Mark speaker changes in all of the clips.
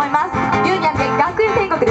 Speaker 1: 思います。ゆうにゃんで学園天国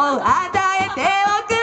Speaker 1: を与えておく。